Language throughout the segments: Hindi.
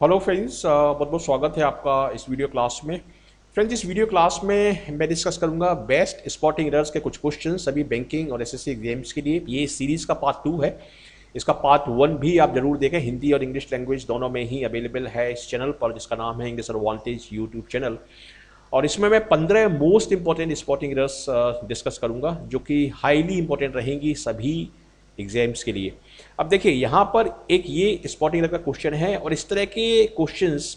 हेलो फ्रेंड्स बहुत बहुत स्वागत है आपका इस वीडियो क्लास में। फ्रेंड्स इस वीडियो क्लास में मैं डिस्कस करूँगा बेस्ट स्पॉटिंग एरर्स के कुछ क्वेश्चन सभी बैंकिंग और एसएससी एग्ज़ाम्स के लिए। ये सीरीज़ का पार्ट टू है। इसका पार्ट वन भी आप ज़रूर देखें। हिंदी और इंग्लिश लैंग्वेज दोनों में ही अवेलेबल है इस चैनल पर, जिसका नाम है इंग्लिश एडवांटेज यूट्यूब चैनल और इसमें मैं पंद्रह most important spotting errors discuss करूँगा, जो कि हाईली इंपॉर्टेंट रहेंगी सभी एग्ज़ाम्स के लिए। अब देखिए, यहाँ पर एक ये स्पॉटिंग का क्वेश्चन है और इस तरह के क्वेश्चंस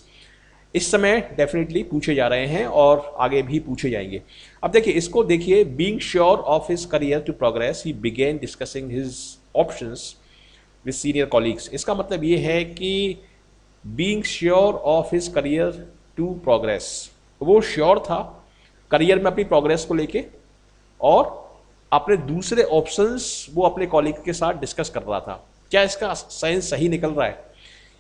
इस समय डेफिनेटली पूछे जा रहे हैं और आगे भी पूछे जाएँगे। अब देखिए, इसको देखिए being sure of his career to progress he began discussing his options with senior colleagues इसका मतलब ये है कि being sure of his career to progress वो श्योर था करियर में अपनी प्रोग्रेस को लेके और अपने दूसरे ऑप्शंस वो अपने कॉलिग के साथ डिस्कस कर रहा था। क्या इसका साइंस सही निकल रहा है?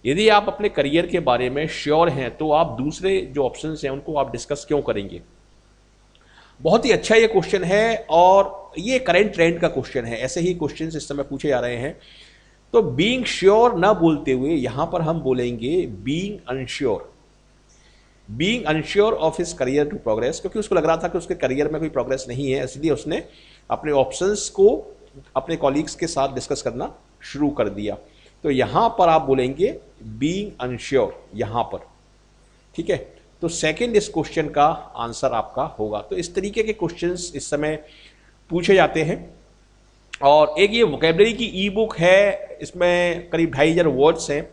यदि आप अपने करियर के बारे में श्योर हैं तो आप दूसरे जो ऑप्शन हैं, उनको आप डिस्कस क्यों करेंगे? बहुत ही अच्छा ये क्वेश्चन है और ये करेंट ट्रेंड का क्वेश्चन है। ऐसे ही क्वेश्चन इस समय पूछे जा रहे हैं। तो बीइंग श्योर ना बोलते हुए यहाँ पर हम बोलेंगे being unsure being unsure of his career to progress क्योंकि उसको लग रहा था कि उसके करियर में कोई प्रोग्रेस नहीं है, इसलिए उसने अपने ऑप्शंस को अपने कॉलीग्स के साथ डिस्कस करना शुरू कर दिया। तो यहाँ पर आप बोलेंगे बीइंग अनश्योर यहाँ पर। ठीक है? तो सेकंड इस क्वेश्चन का आंसर आपका होगा। तो इस तरीके के क्वेश्चंस इस समय पूछे जाते हैं। और एक ये वोकेबलरी की ई बुक है, इसमें करीब ढाई हज़ार वर्ड्स हैं।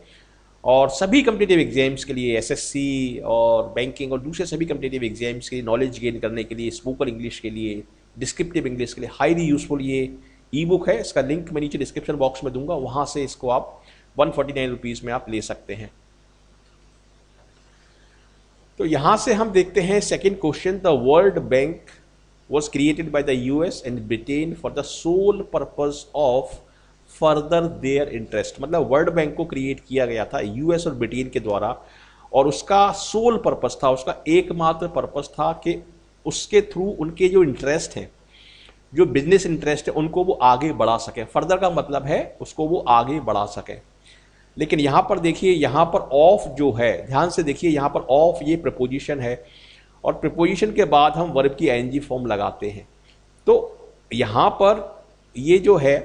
और सभी कम्पिटेटिव एग्ज़ाम्स के लिए एसएससी और बैंकिंग और दूसरे सभी कम्पिटेटिव एग्ज़ाम्स के लिए नॉलेज गेन करने के लिए स्पोकन इंग्लिश के लिए डिस्क्रिप्टिव इंग्लिश के लिए। हाईली यूजफुल ये ई बुक है। इसका लिंक मैं नीचे डिस्क्रिप्शन बॉक्स में दूँगा। वहाँ से इसको आप वन फोर्टी नाइन रुपीज़ में आप ले सकते हैं। तो यहाँ से हम देखते हैं second question the world bank was created by the US and Britain for the sole purpose of further their interest मतलब वर्ल्ड बैंक को क्रिएट किया गया था यूएस और ब्रिटेन के द्वारा। और उसका सोल पर्पज था, उसका एकमात्र पर्पज था कि उसके थ्रू उनके जो इंटरेस्ट हैं, जो बिज़नेस इंटरेस्ट है, उनको वो आगे बढ़ा सके। फर्दर का मतलब है उसको वो आगे बढ़ा सके। लेकिन यहाँ पर देखिए, यहाँ पर ऑफ़ जो है, ध्यान से देखिए, यहाँ पर ऑफ़ ये प्रपोजिशन है और प्रपोजिशन के बाद हम वर्ब की एनजी फॉर्म लगाते हैं। तो यहाँ पर ये जो है,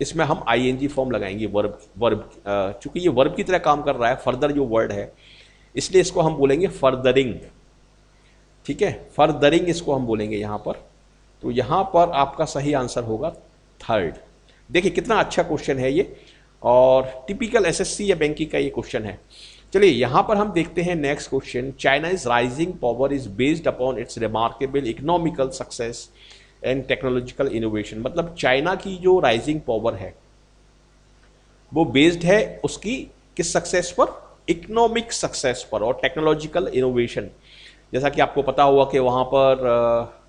इसमें हम आईएनजी फॉर्म लगाएँगे वर्ब वर्ब चूँकि ये वर्ब की तरह काम कर रहा है फर्दर जो वर्ड है, इसलिए इसको हम बोलेंगे फर्दरिंग ठीक है? फर्दरिंग इसको हम बोलेंगे यहाँ पर। तो यहाँ पर आपका सही आंसर होगा थर्ड देखिए, कितना अच्छा क्वेश्चन है ये। और टिपिकल एसएससी या बैंकिंग का ये क्वेश्चन है। चलिए, यहाँ पर हम देखते हैं next question China is rising power is based upon its remarkable economical success and technological innovation मतलब चाइना की जो राइजिंग पावर है, वो बेस्ड है उसकी किस सक्सेस पर? इकोनॉमिक सक्सेस पर और टेक्नोलॉजिकल इनोवेशन जैसा कि आपको पता होगा कि वहाँ पर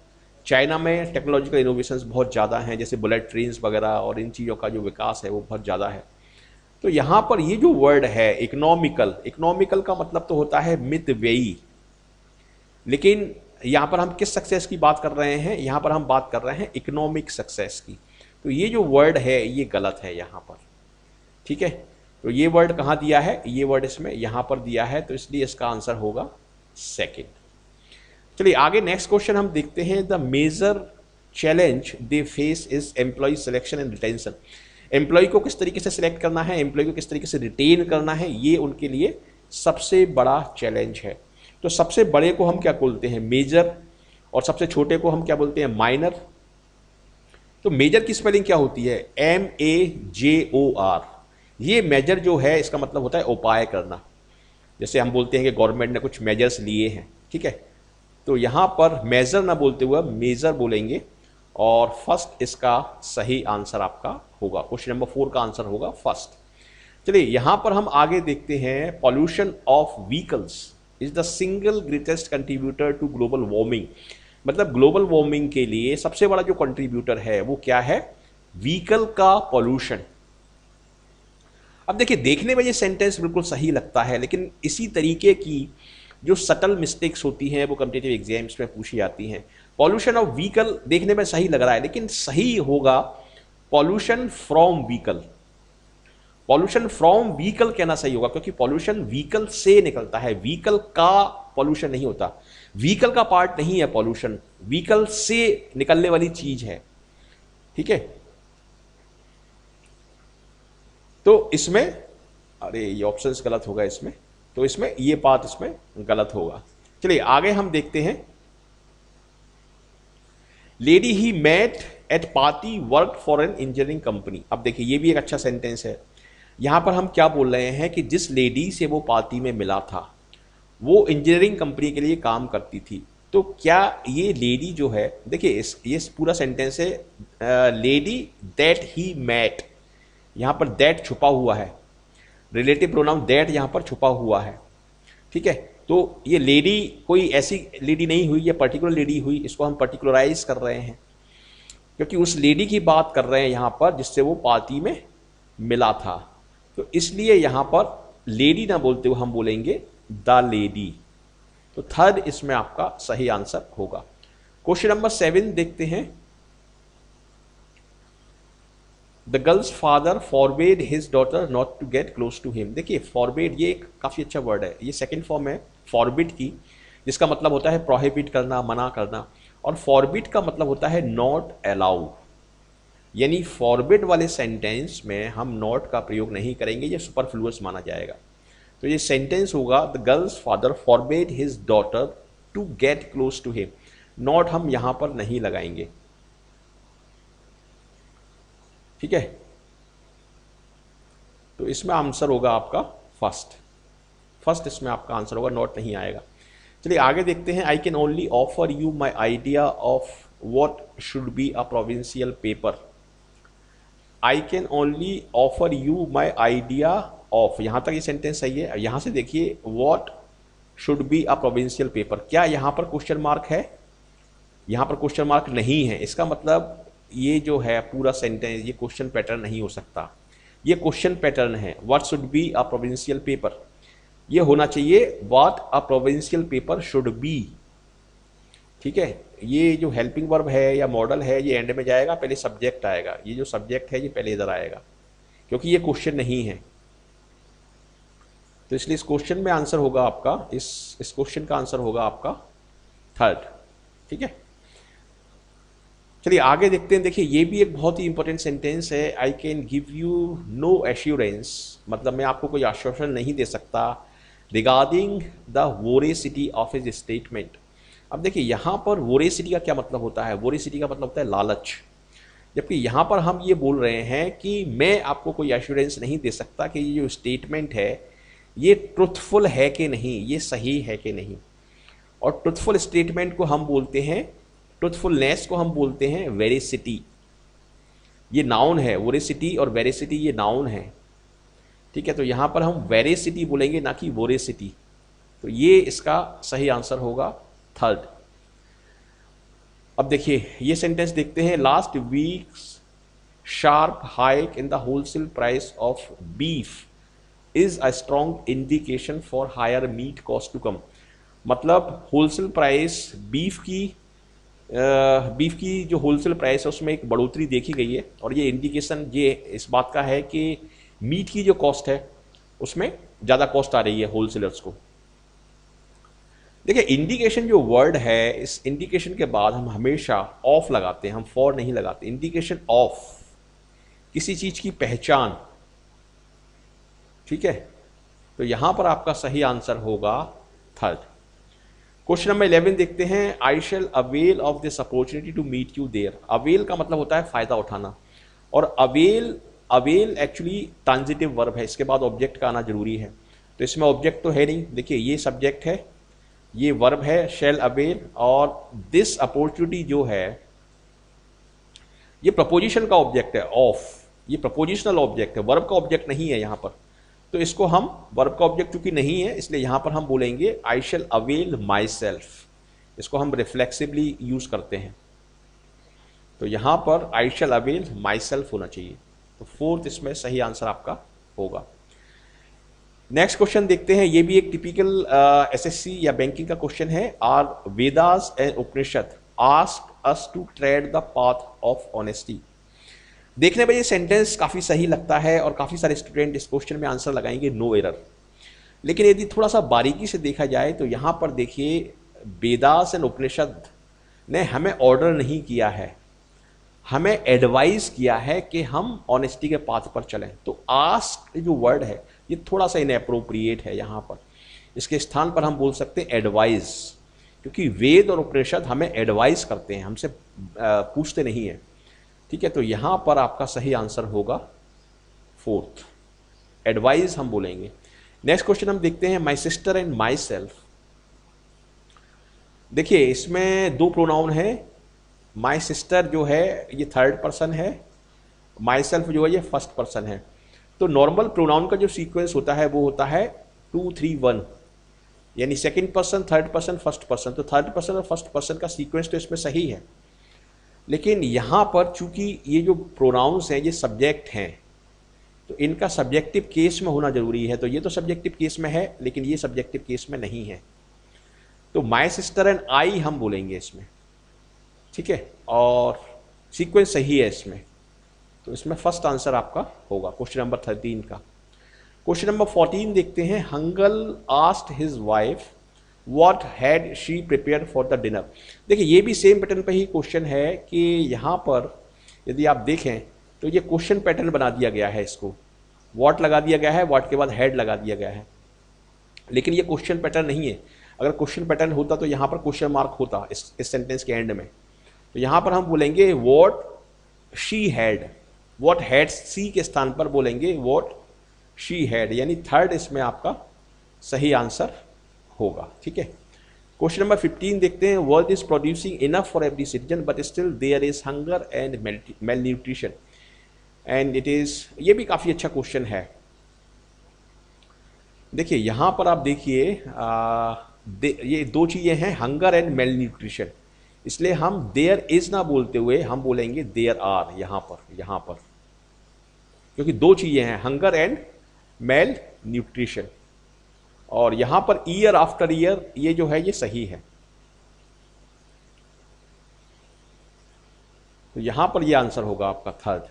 चाइना में टेक्नोलॉजिकल इनोवेशन बहुत ज़्यादा हैं, जैसे बुलेट ट्रेन वगैरह और इन चीज़ों का जो विकास है वो बहुत ज़्यादा है। तो यहाँ पर ये जो वर्ड है इकोनॉमिकल इकोनॉमिकल का मतलब तो होता है मित व्ययी लेकिन यहाँ पर हम किस सक्सेस की बात कर रहे हैं? यहाँ पर हम बात कर रहे हैं इकोनॉमिक सक्सेस की। तो ये जो वर्ड है, ये गलत है यहाँ पर। ठीक है? तो ये वर्ड कहाँ दिया है? ये वर्ड इसमें यहाँ पर दिया है तो इसलिए इसका आंसर होगा सेकेंड चलिए, आगे नेक्स्ट क्वेश्चन हम देखते हैं the major challenge they face is employ selection and retention employ को किस तरीके से सिलेक्ट करना है एम्प्लॉय को किस तरीके से रिटेन करना है, ये उनके लिए सबसे बड़ा चैलेंज है। तो सबसे बड़े को हम क्या बोलते हैं? मेजर और सबसे छोटे को हम क्या बोलते हैं? माइनर तो मेजर की स्पेलिंग क्या होती है? M A J O R ये मेजर जो है, इसका मतलब होता है उपाय करना। जैसे हम बोलते हैं कि गवर्नमेंट ने कुछ मेजर्स लिए हैं, ठीक है? तो यहाँ पर मेजर ना बोलते हुए मेजर बोलेंगे और फ़र्स्ट इसका सही आंसर आपका होगा। क्वेश्चन नंबर फोर का आंसर होगा फ़र्स्ट। चलिए, यहाँ पर हम आगे देखते हैं pollution of vehicles is the single greatest contributor to global warming. मतलब ग्लोबल वार्मिंग के लिए सबसे बड़ा जो कंट्रीब्यूटर है वो क्या है? व्हीकल का पॉल्यूशन। अब देखिए, देखने में ये सेंटेंस बिल्कुल सही लगता है, लेकिन इसी तरीके की जो सटल मिस्टेक्स होती हैं, वो कम्पिटेटिव एग्ज़ाम्स में पूछी जाती हैं। पॉल्यूशन ऑफ़ व्हीकल देखने में सही लग रहा है, लेकिन सही होगा pollution from vehicle pollution from vehicle कहना सही होगा, क्योंकि पॉल्यूशन व्हीकल से निकलता है। व्हीकल का पॉल्यूशन नहीं होता। व्हीकल का पार्ट नहीं है पॉल्यूशन व्हीकल से निकलने वाली चीज़ है। ठीक है? तो इसमें, अरे, ये ऑप्शंस गलत होगा इसमें। तो इसमें ये पार्ट इसमें गलत होगा। चलिए, आगे हम देखते हैं। Lady he met at party work for an engineering company. अब देखिए, ये भी एक अच्छा सेंटेंस है। यहाँ पर हम क्या बोल रहे हैं कि जिस लेडी से वो पार्टी में मिला था, वो इंजीनियरिंग कंपनी के लिए काम करती थी। तो क्या ये लेडी जो है, देखिए, इस, ये पूरा सेंटेंस है लेडी दैट ही मैट। यहाँ पर दैट छुपा हुआ है। रिलेटिव प्रोनाउन दैट यहाँ पर छुपा हुआ है। ठीक है? तो ये लेडी कोई ऐसी लेडी नहीं हुई, या पर्टिकुलर लेडी हुई, इसको हम पर्टिकुलराइज कर रहे हैं। क्योंकि उस लेडी की बात कर रहे हैं यहाँ पर, जिससे वो पार्टी में मिला था। तो इसलिए यहाँ पर लेडी ना बोलते हुए हम बोलेंगे द लेडी तो थर्ड इसमें आपका सही आंसर होगा। क्वेश्चन नंबर सेवन देखते हैं। The girl's father forbade his daughter not to get close to him देखिए फॉरबेड ये एक काफ़ी अच्छा वर्ड है। ये सेकेंड फॉर्म है फॉरबिड की, जिसका मतलब होता है प्रोहिबिट करना, मना करना। और फॉरबिड का मतलब होता है नॉट अलाउ यानी फॉरबिड वाले सेंटेंस में हम नॉट का प्रयोग नहीं करेंगे, ये सुपरफ्लुअस माना जाएगा। तो ये सेंटेंस होगा the girl's father forbade his daughter to get close to him not हम यहाँ पर नहीं लगाएँगे। ठीक है? तो इसमें आंसर होगा आपका फ़र्स्ट। फ़र्स्ट इसमें आपका आंसर होगा, नॉट नहीं आएगा। चलिए, आगे देखते हैं। I can only offer you my idea of what should be a provincial paper I can only offer you my idea of यहाँ तक ये सेंटेंस सही है, यहाँ से देखिए what should be a provincial paper क्या यहाँ पर क्वेश्चन मार्क है? यहाँ पर क्वेश्चन मार्क नहीं है। इसका मतलब ये जो है पूरा सेंटेंस ये क्वेश्चन पैटर्न नहीं हो सकता। ये क्वेश्चन पैटर्न है। What should be a provincial paper ये होना चाहिए what a provincial paper should be ठीक है? ये जो हेल्पिंग वर्ब है या मॉडल है, ये एंड में जाएगा, पहले सब्जेक्ट आएगा। ये जो सब्जेक्ट है, ये पहले इधर आएगा। क्योंकि ये क्वेश्चन नहीं है। तो इसलिए इस क्वेश्चन में आंसर होगा आपका। इस इस क्वेश्चन का आंसर होगा आपका थर्ड ठीक है? चलिए, आगे देखते हैं। देखिए, ये भी एक बहुत ही इंपॉर्टेंट सेंटेंस है। I can give you no assurance मतलब मैं आपको कोई आश्वासन नहीं दे सकता regarding the voracity of his statement अब देखिए, यहाँ पर वोरेसिटी का क्या मतलब होता है? वोरेसिटी का मतलब होता है लालच। जबकि यहाँ पर हम ये बोल रहे हैं कि मैं आपको कोई एश्योरेंस नहीं दे सकता कि ये जो स्टेटमेंट है, ये ट्रुथफुल है कि नहीं, ये सही है कि नहीं। और ट्रुथफुल स्टेटमेंट को हम बोलते हैं ट्रुथफुलनेस को हम बोलते हैं वेरिसिटी ये नाउन है वोरेसिटी और वेरिसिटी ये नाउन है। ठीक है तो यहाँ पर हम वेरिसिटी बोलेंगे, ना कि वोरेसिटी तो ये इसका सही आंसर होगा थर्ड अब देखिए, ये सेंटेंस देखते हैं last week's sharp hike in the wholesale price of beef is a strong indication for higher meat cost to come मतलब होलसेल प्राइस बीफ की बीफ की जो होलसेल प्राइस है, उसमें एक बढ़ोतरी देखी गई है। और ये इंडिकेशन ये इस बात का है कि मीट की जो कॉस्ट है, उसमें ज़्यादा कॉस्ट आ रही है होलसेलर्स को। देखिए इंडिकेशन जो वर्ड है, इस इंडिकेशन के बाद हम हमेशा ऑफ़ लगाते हैं, हम फॉर नहीं लगाते। इंडिकेशन ऑफ़ किसी चीज़ की पहचान, ठीक है? तो यहाँ पर आपका सही आंसर होगा थर्ड क्वेश्चन नंबर इलेवन देखते हैं. I shall avail of this opportunity to meet you there avail का मतलब होता है फ़ायदा उठाना. और avail avail actually transitive verb है. इसके बाद ऑब्जेक्ट का आना ज़रूरी है. तो इसमें ऑब्जेक्ट तो है नहीं. देखिए, ये सब्जेक्ट है, ये वर्ब है शेल अवेल और दिस अपॉर्चुनिटी जो है, ये प्रपोजिशन का ऑब्जेक्ट है ऑफ़ ये प्रपोजिशनल ऑब्जेक्ट है. वर्ब का ऑब्जेक्ट नहीं है यहाँ पर. तो इसको हम वर्ब का ऑब्जेक्ट चूँकि नहीं है, इसलिए यहाँ पर हम बोलेंगे I shall avail myself इसको हम रिफ्लेक्सिवली यूज़ करते हैं। तो यहाँ पर I shall avail myself होना चाहिए। तो फोर्थ इसमें सही आंसर आपका होगा। नेक्स्ट क्वेश्चन देखते हैं। ये भी एक टिपिकल एसएससी या बैंकिंग का क्वेश्चन है। Are Vedas and Upanishad ask us to tread the path of honesty देखने में ये सेंटेंस काफ़ी सही लगता है और काफ़ी सारे स्टूडेंट इस क्वेश्चन में आंसर लगाएँगे नो एरर लेकिन यदि थोड़ा सा बारीकी से देखा जाए तो यहाँ पर देखिए, वेदास एंड उपनिषद ने हमें ऑर्डर नहीं किया है। हमें एडवाइस किया है कि हम ऑनेस्टी के पाथ पर चलें। तो आस्क जो वर्ड है, ये थोड़ा सा इनअप्रोप्रिएट है यहाँ पर। इसके स्थान पर हम बोल सकते हैं एडवाइस क्योंकि वेद और उपनिषद हमें एडवाइस करते हैं, हमसे पूछते नहीं हैं। ठीक है तो यहाँ पर आपका सही आंसर होगा फोर्थ। एडवाइस हम बोलेंगे। नेक्स्ट क्वेश्चन हम देखते हैं my sister and myself देखिए, इसमें दो प्रोनाउन है। माई सिस्टर जो है, ये थर्ड पर्सन है। माई सेल्फ जो है, ये फ़र्स्ट पर्सन है। तो नॉर्मल प्रोनाउन का जो सीक्वेंस होता है, वो होता है टू थ्री वन यानी second person third person first person तो थर्ड पर्सन और फ़र्स्ट पर्सन का सीक्वेंस तो इसमें सही है। लेकिन यहाँ पर चूँकि ये जो प्रोनाउंस हैं, ये सब्जेक्ट हैं तो इनका सब्जेक्टिव केस में होना ज़रूरी है। तो ये तो सब्जेक्टिव केस में है, लेकिन ये सब्जेक्टिव केस में नहीं है। तो माई सिस्टर एंड आई हम बोलेंगे इसमें, ठीक है? और सीक्वेंस सही है इसमें। तो इसमें फ़र्स्ट आंसर आपका होगा क्वेश्चन नंबर थर्टीन का। क्वेश्चन नंबर फोर्टीन देखते हैं। Hangal asked his wife what had she prepare for the dinner देखिए, ये भी सेम पैटर्न पर ही क्वेश्चन है कि यहाँ पर यदि आप देखें तो ये क्वेश्चन पैटर्न बना दिया गया है इसको। वॉट लगा दिया गया है वॉट के बाद हेड लगा दिया गया है। लेकिन ये क्वेश्चन पैटर्न नहीं है। अगर क्वेश्चन पैटर्न होता तो यहाँ पर क्वेश्चन मार्क होता इस इस सेंटेंस के एंड में। तो यहाँ पर हम बोलेंगे what she had what had she के स्थान पर बोलेंगे वॉट शी हैड यानी थर्ड इसमें आपका सही आंसर होगा, ठीक है? क्वेश्चन नंबर 15 देखते हैं world is producing enough for every citizen but still there is hunger and malnutrition and it is ये भी काफ़ी अच्छा क्वेश्चन है। देखिए, यहाँ पर आप देखिए ये दो चीज़ें हैं हंगर एंड मेल न्यूट्रिशन इसलिए हम देयर इज़ ना बोलते हुए, हम बोलेंगे देयर आर यहाँ पर यहाँ पर। क्योंकि दो चीज़ें हैं हंगर एंड मेल न्यूट्रिशन और यहाँ पर ईयर आफ्टर ईयर ये जो है, ये सही है। तो यहाँ पर ये आंसर होगा आपका थर्ड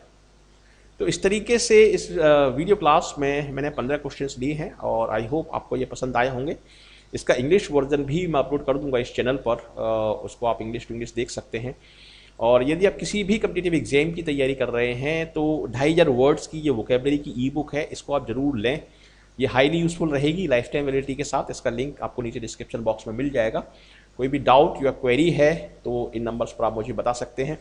तो इस तरीके से इस वीडियो क्लास में मैंने पंद्रह क्वेश्चंस लिए हैं और आई होप आपको ये पसंद आए होंगे। इसका इंग्लिश वर्जन भी मैं अपलोड कर दूँगा इस चैनल पर उसको आप इंग्लिश टू इंग्लिश देख सकते हैं। और यदि आप किसी भी कम्पिटेटिव एग्ज़ाम की तैयारी कर रहे हैं तो ढाई हज़ार वर्ड्स की ये वोकेबलरी की ई बुक है, इसको आप ज़रूर लें। ये हाईली यूजफुल रहेगी लाइफ टाइम वैलिडिटी के साथ। इसका लिंक आपको नीचे डिस्क्रिप्शन बॉक्स में मिल जाएगा। कोई भी डाउट या क्वेरी है तो इन नंबर्स पर आप मुझे बता सकते हैं।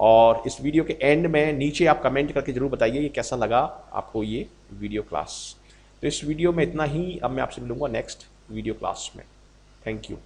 और इस वीडियो के एंड में नीचे आप कमेंट करके ज़रूर बताइए कि कैसा लगा आपको ये वीडियो क्लास तो इस वीडियो में इतना ही। अब मैं आपसे मिलूँगा नेक्स्ट वीडियो क्लास में। Thank you